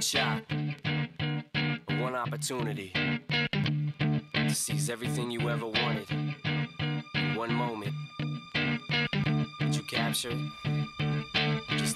one shot, one opportunity to seize everything you ever wanted in one moment. Did you capture it? Just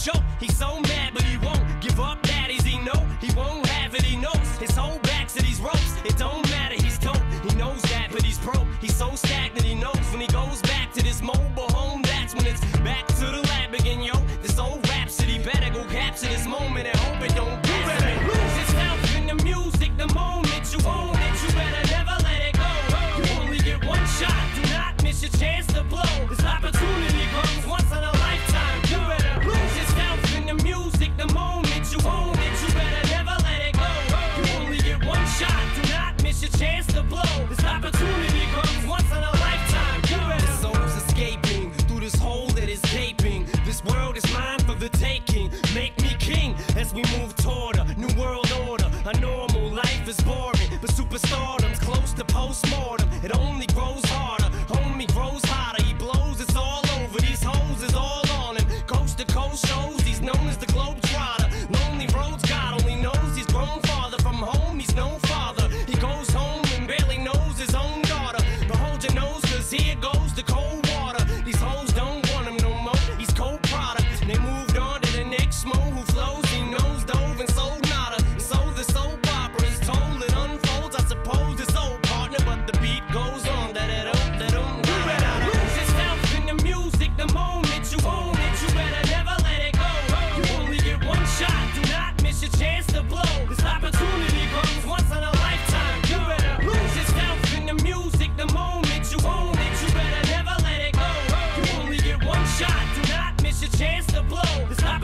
Choke. He's so mad, but he won't give up. Daddies, he know he won't have it. He knows his whole back to these ropes. It don't matter. He's dope. He knows that, but he's broke. He's so stagnant. He knows this hole that is gaping. This world is mine for the taking. Make me king as we move toward a new world order. A normal life is boring, but superstardom's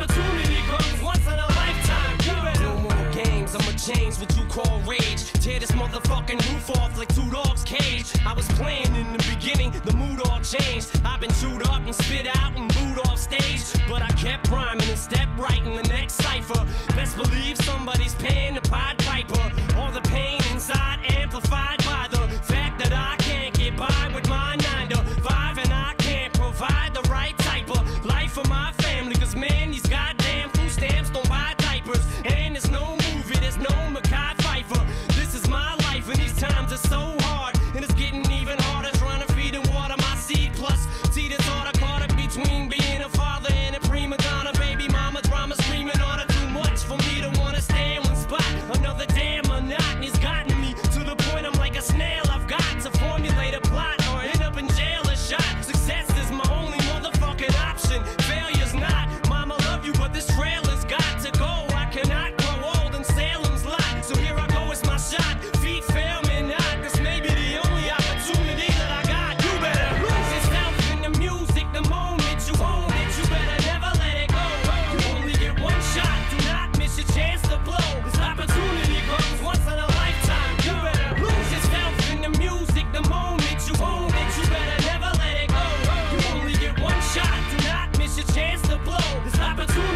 opportunity comes once in a lifetime. No more games. I'ma change what you call rage. Tear this motherfucking roof off like two dogs' cage. I was playing in the beginning, the mood all changed. I've been chewed up and spit out and booed off stage. But I kept rhyming and stepped right in the next cipher. Best believe somebody's This blow. This opportunity.